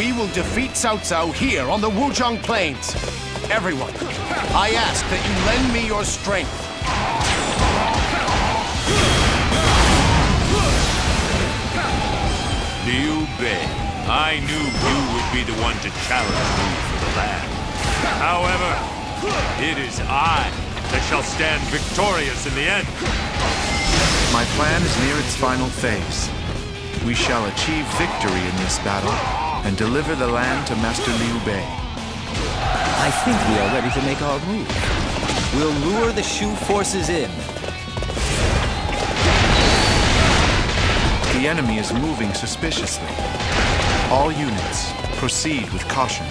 We will defeat Cao Cao here on the Wuzhang Plains. Everyone, I ask that you lend me your strength. Liu Bei, I knew you would be the one to challenge me for the land. However, it is I that shall stand victorious in the end. My plan is near its final phase. We shall achieve victory in this battle and deliver the land to Master Liu Bei. I think we are ready to make our move. We'll lure the Shu forces in. The enemy is moving suspiciously. All units, proceed with caution.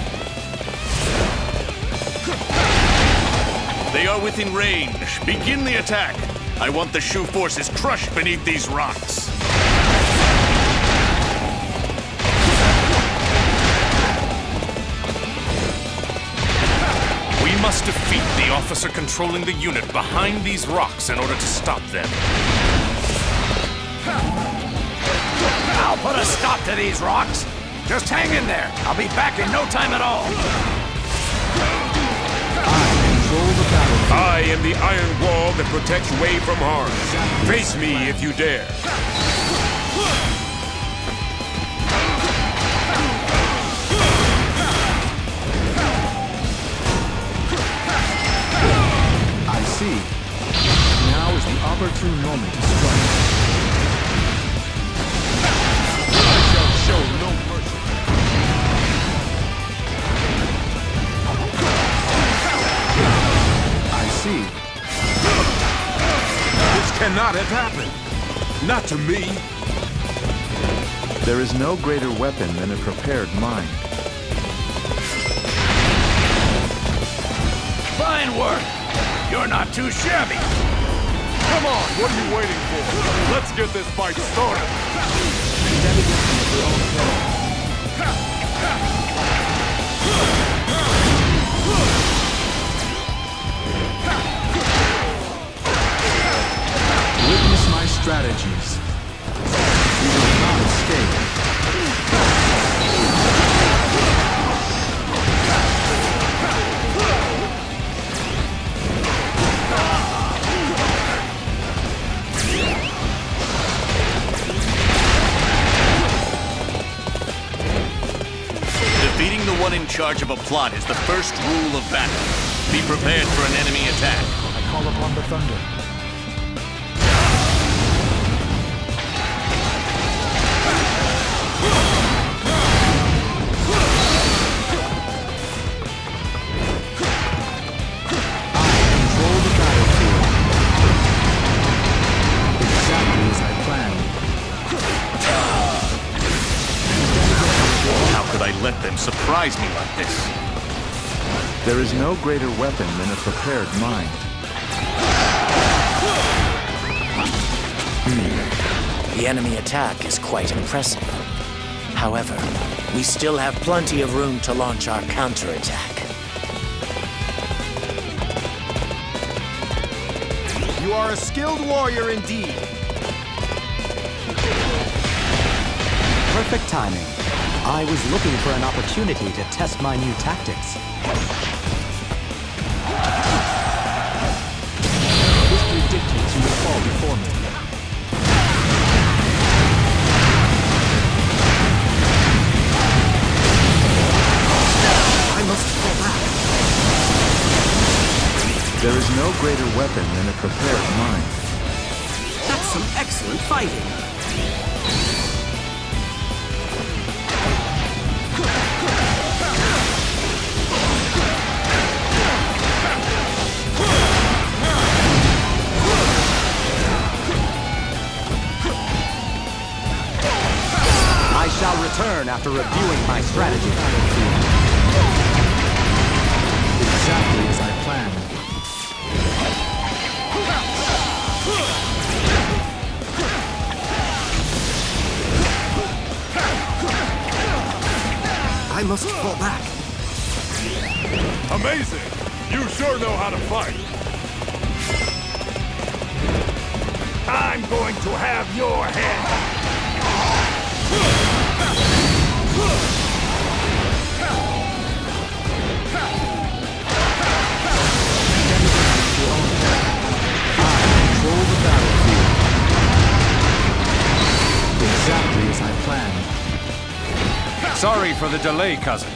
They are within range. Begin the attack. I want the Shu forces crushed beneath these rocks. Defeat the officer controlling the unit behind these rocks in order to stop them. I'll put a stop to these rocks. Just hang in there. I'll be back in no time at all. I I am the iron wall that protects Wei from harm. Face me if you dare. Is the opportune moment to strike. I shall show no mercy. I see. This cannot have happened. Not to me. There is no greater weapon than a prepared mind. Fine work. You're not too shabby. Come on, what are you waiting for? Let's get this fight started. Witness my strategies. Charge of a plot is the first rule of battle. Be prepared for an enemy attack. I call upon the thunder. Surprise me like this? There is no greater weapon than a prepared mind. The enemy attack is quite impressive. However, we still have plenty of room to launch our counterattack. You are a skilled warrior indeed. Perfect timing. I was looking for an opportunity to test my new tactics. History dictates you will fall before me. I must fall back. There is no greater weapon than a prepared mind. That's some excellent fighting. Shall return after reviewing my strategy. Exactly as I planned. I must fall back. Amazing! You sure know how to fight. For the delay, cousin.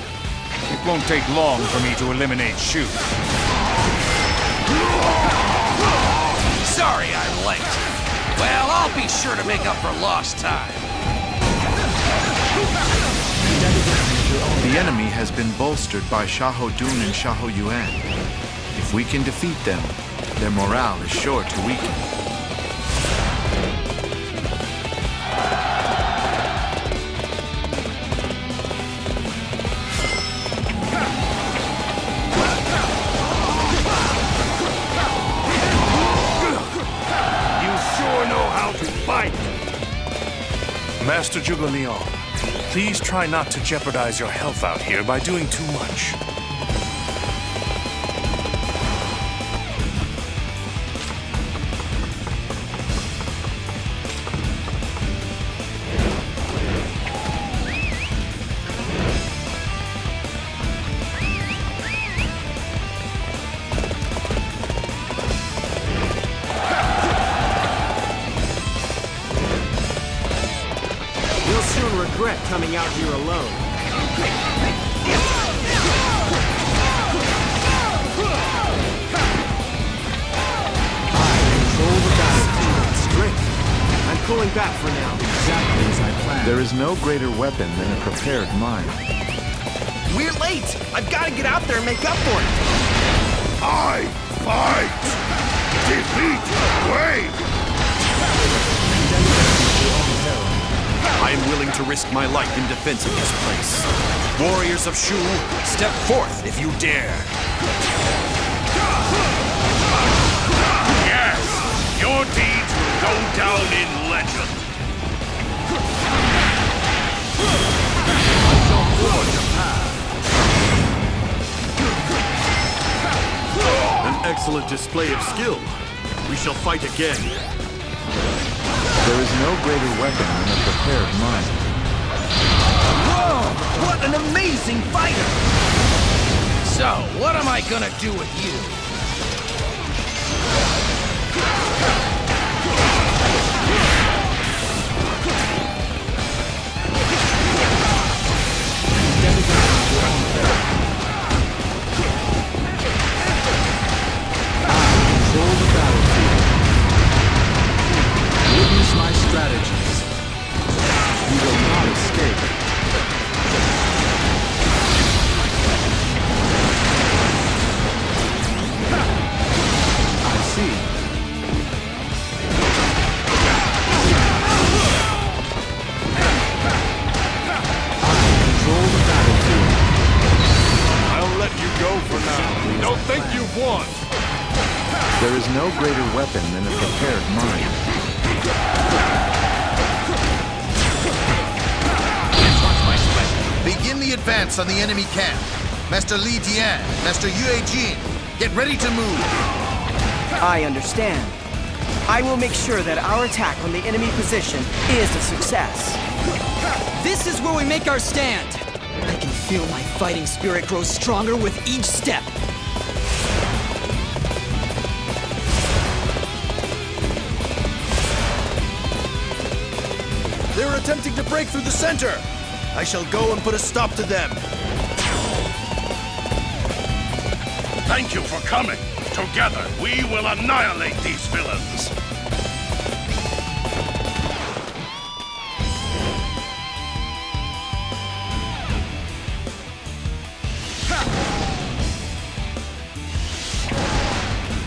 It won't take long for me to eliminate Shu. Sorry I'm late. Well, I'll be sure to make up for lost time. The enemy has been bolstered by Xiahou Dun and Xiahou Yuan. If we can defeat them, their morale is sure to weaken. Master Zhuge Liang, please try not to jeopardize your health out here by doing too much. Regret coming out here alone. Control the battlefield. Strength. I'm pulling back for now. Exactly as I planned. There is no greater weapon than a prepared mind. We're late! I've got to get out there and make up for it! I fight! Defeat Wei! Willing to risk my life in defense of this place. Warriors of Shu, step forth if you dare. Yes! Your deeds will go down in legend! An excellent display of skill. We shall fight again. No greater weapon than a prepared mind. Whoa! What an amazing fighter! So, what am I gonna do with you? No greater weapon than a prepared mind. Begin the advance on the enemy camp. Master Li Dian, Master Yue Jin, get ready to move. I understand. I will make sure that our attack on the enemy position is a success. This is where we make our stand. I can feel my fighting spirit grow stronger with each step. Attempting to break through the center. I shall go and put a stop to them. Thank you for coming. Together, we will annihilate these villains.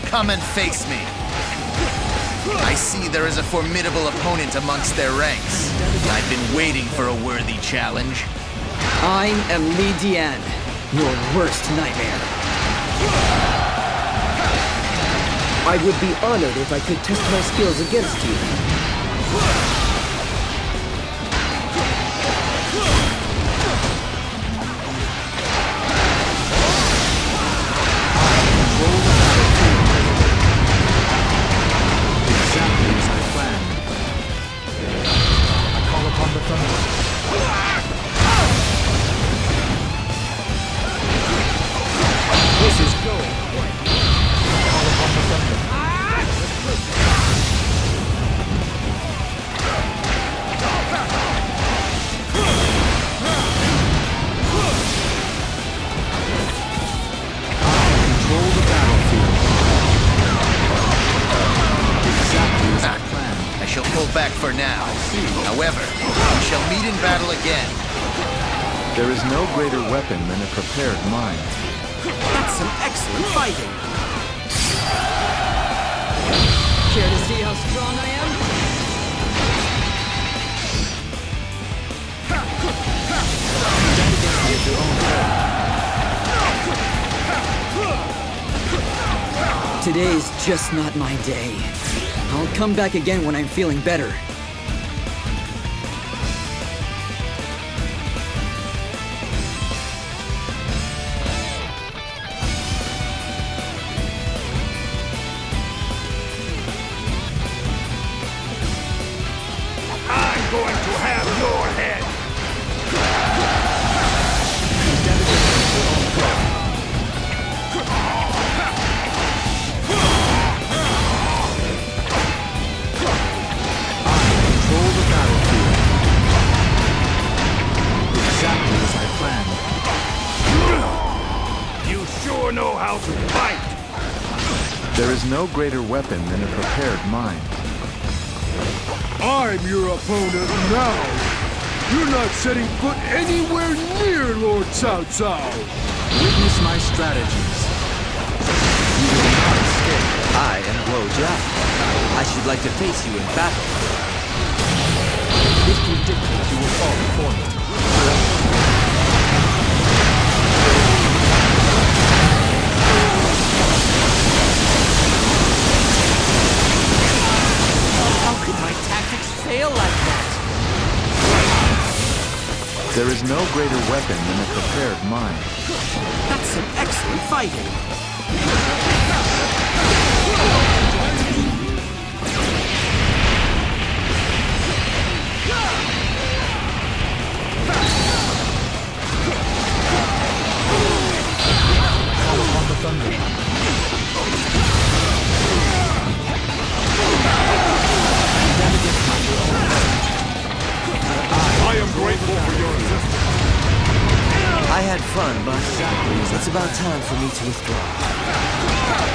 Come and face me. I see there is a formidable opponent amongst their ranks. I've been waiting for a worthy challenge. I am Li Dian, your worst nightmare. I would be honored if I could test my skills against you. For now. However, we shall meet in battle again. There is no greater weapon than a prepared mind. That's some excellent fighting. Care to see how strong I am? Today's just not my day. I'll come back again when I'm feeling better. No greater weapon than a prepared mind. I'm your opponent now. You're not setting foot anywhere near Lord Cao Cao. Witness my strategies. You will not escape. I am Guo Jia. I should like to face you in battle. History dictates you will fall before me. Tactics like that? There is no greater weapon than a prepared mind. That's some excellent fighting. Call upon the thunder. About time for me to withdraw.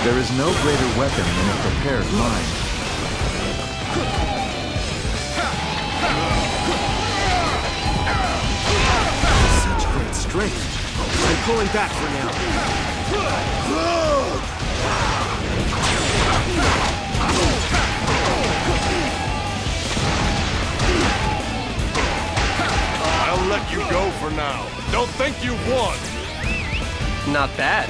There is no greater weapon than a prepared mind. Such great strength. I'm pulling back for now. I'll let you go for now. Don't think you've won. Not bad.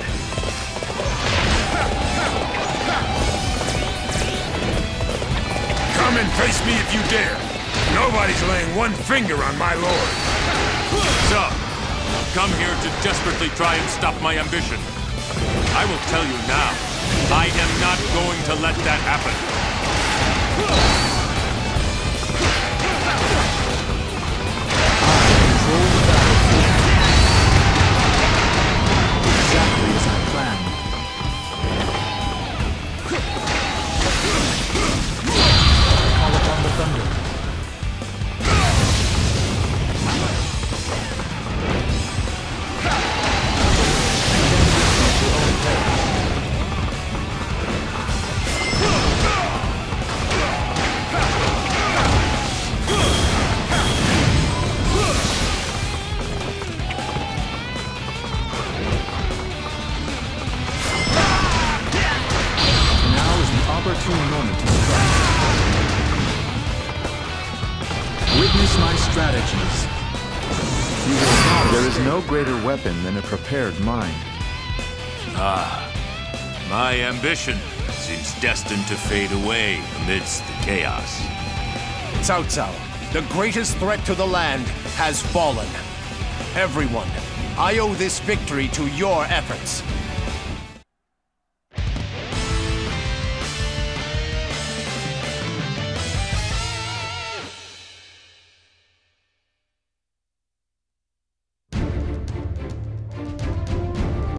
Come and face me if you dare. Nobody's laying one finger on my lord. So, come here to desperately try and stop my ambition. I will tell you now, I am not going to let that happen. Weapon than a prepared mind. Ah, my ambition seems destined to fade away amidst the chaos. Cao Cao, the greatest threat to the land has fallen. Everyone, I owe this victory to your efforts.